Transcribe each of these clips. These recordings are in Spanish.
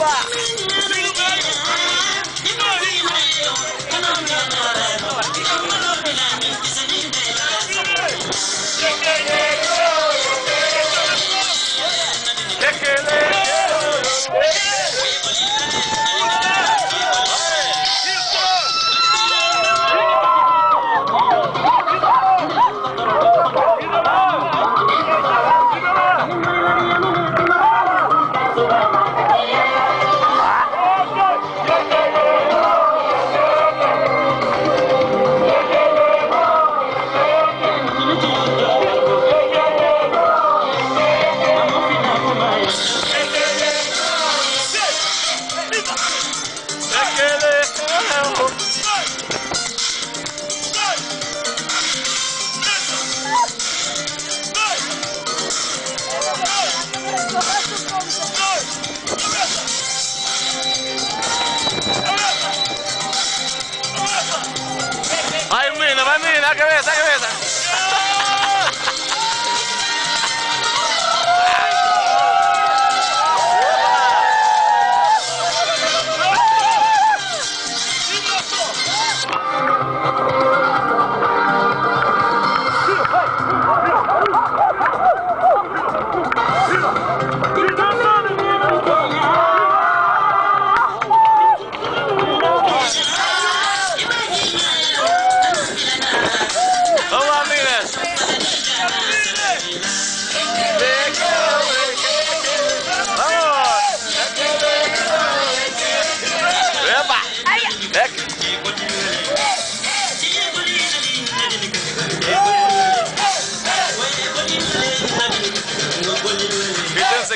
Баба! cabeza, cabeza.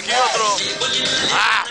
aquí otro. ¡Ah!